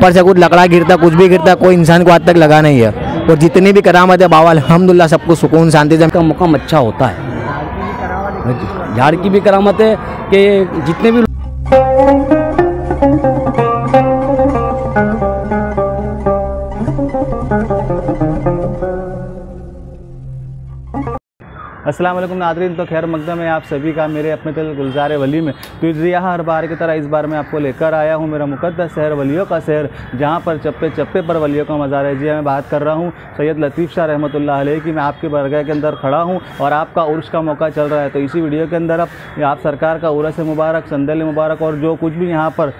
ऊपर से कुछ लकड़ा गिरता, कुछ भी गिरता, कोई इंसान को आज तक लगा नहीं है। और जितनी भी करामत है बाबा अलहमदिल्ला सबको सुकून, शांति से। का मुकाम अच्छा होता है। झाड़ की भी करामत है कि जितने भी अस्सलाम वालेकुम नादरीन तो खैर मकदम है आप सभी का मेरे अपने दिल गुलजार वली में। तो इस हर बार की तरह इस बार मैं आपको लेकर आया हूँ मेरा मुकदस शहर वलियों का शहर जहाँ पर चप्पे चप्पे पर वलियों का मज़ार है। जी हाँ, मैं बात कर रहा हूँ सैयद लतीफ़ शाह रहमत की। मैं आपके बरगह के अंदर खड़ा हूँ और आपका उर्स का मौका चल रहा है। तो इसी वीडियो के अंदर अब आप सरकार का उर्स मुबारक संदल मुबारक और जो कुछ भी यहाँ पर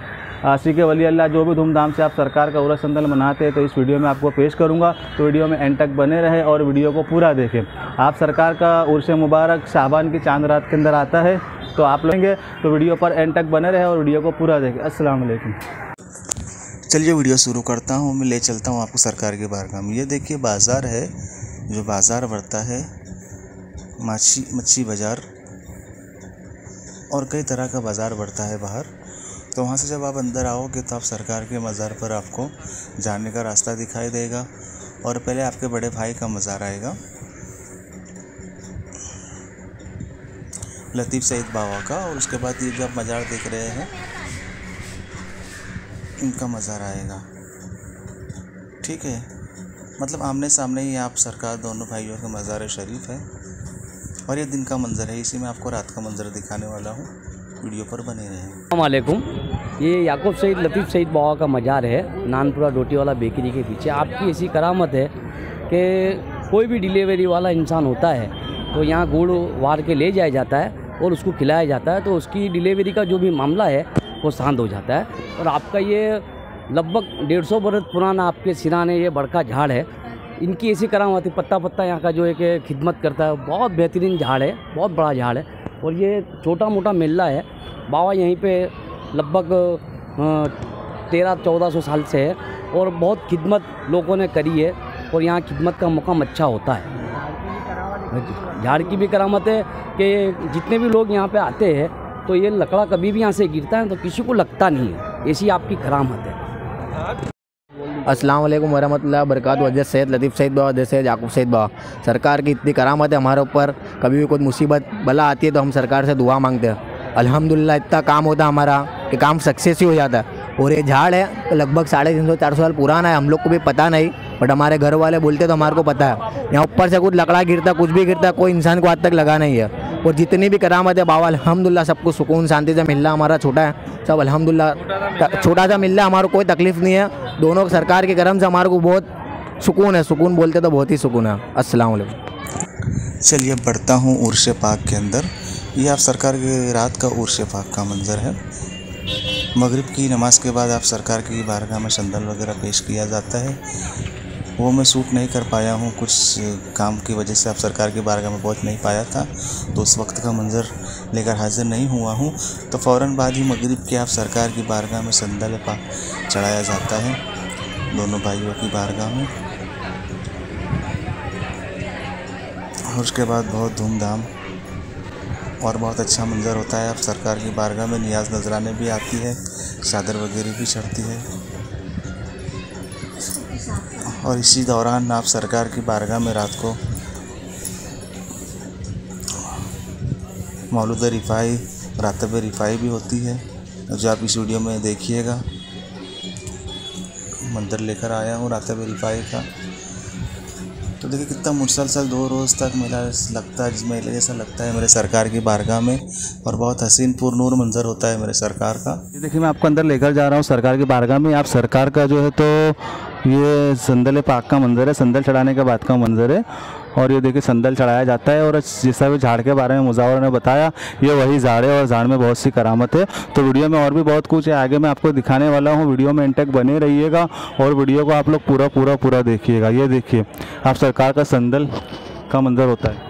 आशिक वली अल्लाह, जो भी धूमधाम से आप सरकार का उर्स संदल मनाते हैं तो इस वीडियो में आपको पेश करूँगा। तो वीडियो में एंड तक बने रहे और वीडियो को पूरा देखें। आप सरकार का उर्स मुबारक शाबान की चाँद रात के अंदर आता है तो आप लेंगे तो वीडियो पर एंड तक बने रहे और वीडियो को पूरा देखें। अस्सलाम वालेकुम। चलिए वीडियो शुरू करता हूँ, मैं ले चलता हूँ आपको सरकार के बारगाह में। ये देखिए, बाज़ार है, जो बाज़ार बढ़ता है, मच्छी मच्छी बाज़ार, और कई तरह का बाज़ार बढ़ता है बाहर। तो वहाँ से जब आप अंदर आओगे तो आप सरकार के मज़ार पर आपको जाने का रास्ता दिखाई देगा और पहले आपके बड़े भाई का मज़ार आएगा। लतीफ़ सईद बाबा का और उसके बाद ये जो आप मज़ार देख रहे हैं, इनका मज़ार आएगा। ठीक है? मतलब आमने सामने ही आप सरकार दोनों भाइयों के मज़ार शरीफ है और ये दिन का मंज़र है, इसी में आपको रात का मंज़र दिखाने वाला हूँ। वीडियो पर बने रहें ये याकूब सईद, लतीफ़ सईद बाबा का मज़ार है, नानपुरा रोटी वाला बेकरी के पीछे। आपकी ऐसी करामत है कि कोई भी डिलीवरी वाला इंसान होता है तो यहाँ गुड़ वार के ले जाया जाता है और उसको खिलाया जाता है तो उसकी डिलीवरी का जो भी मामला है, वो शांत हो जाता है। और आपका ये लगभग डेढ़ सौ बरस पुराना आपके सिराने ये बड़का झाड़ है। इनकी ऐसी करामत है पत्ता पत्ता यहाँ का जो एक खिदमत करता है, बहुत बेहतरीन झाड़ है, बहुत बड़ा झाड़ है। और ये छोटा मोटा मेला है। बाबा यहीं पे लगभग तेरह, चौदह सौ साल से है और बहुत खिदमत लोगों ने करी है और यहाँ खिदमत का मकाम अच्छा होता है। झाड़ की भी करामत है कि जितने भी लोग यहाँ पे आते हैं तो ये लकड़ा कभी भी यहाँ से गिरता है तो किसी को लगता नहीं है। ऐसी आपकी करामत है। अस्सलाम वालेकुम वरहमतुल्लाह बरकात वजह सैद, लतीफ़ सईद बाबा जैसे याकूब सैद बाबा। सरकार की इतनी करामत है हमारे ऊपर, कभी भी कोई मुसीबत भला आती है तो हम सरकार से दुआ मांगते हैं। अल्हम्दुलिल्लाह, इतना काम होता है हमारा कि काम सक्सेस ही हो जाता है। और ये झाड़ है, लगभग साढ़े तीन सौ, चार सौ साल पुराना है, हम लोग को भी पता नहीं बट हमारे घर वाले बोलते तो हमारे को पता है। यहाँ ऊपर से कुछ लकड़ा गिरता, कुछ भी गिरता, कोई इंसान को आज तक लगा नहीं है। और जितनी भी करामत है बाबा अल्हम्दुलिल्लाह सबको सुकून शांति से मिल रहा हमारा छोटा है। सब अल्हम्दुलिल्लाह छोटा सा मिल रहा है। हमारे कोई तकलीफ़ नहीं है। दोनों सरकार के करम से हमारे को बहुत सुकून है। सुकून बोलते तो बहुत ही सुकून है। अस्सलाम वालेकुम। चलिए बढ़ता हूँ उर्श पाक के अंदर। ये आप सरकार के रात का उर्श पाक का मंज़र है। मगरिब की नमाज़ के बाद आप सरकार की बारगाह में संदल वगैरह पेश किया जाता है। वो मैं सूट नहीं कर पाया हूँ, कुछ काम की वजह से आप सरकार की बारगाह में पहुँच नहीं पाया था तो उस वक्त का मंज़र लेकर हाजिर नहीं हुआ हूँ। तो फ़ौर बाद ही मगरिब के आप सरकार की बारगाह में संदल पा चढ़ाया जाता है। दोनों भाइयों की बारगाह में। और उसके बाद बहुत धूमधाम और बहुत अच्छा मंज़र होता है। अब सरकार की बारगाह में नियाज नजराने भी आती है, चादर वगैरह भी चढ़ती है। और इसी दौरान आप सरकार की बारगाह में रात को मौलूद रिफ़ाई रातब रिफ़ाई भी होती है। जो आप इस वीडियो में देखिएगा। मंदिर लेकर आया हूँ रातब रिफ़ाई का। तो देखिए कितना मुसलसल दो रोज़ तक मेला लगता है मेले जैसा लगता है मेरे सरकार की बारगाह में। और बहुत हसीन पुरनूर मंज़र होता है मेरे सरकार का। देखिए, मैं आपको अंदर लेकर जा रहा हूँ सरकार की बारगाह में। आप सरकार का जो है तो ये संदल पाक का मंज़र है, संदल चढ़ाने के बाद का मंज़र है। और ये देखिए, संदल चढ़ाया जाता है और जैसा भी झाड़ के बारे में मुजावर ने बताया। ये वही झाड़ है और झाड़ में बहुत सी करामत है। तो वीडियो में और भी बहुत कुछ है। आगे मैं आपको दिखाने वाला हूँ। वीडियो में इंटेक बने रहिएगा और वीडियो को आप लोग पूरा पूरा पूरा देखिएगा। ये देखिए, आप सरकार का संदल का मंजर होता है।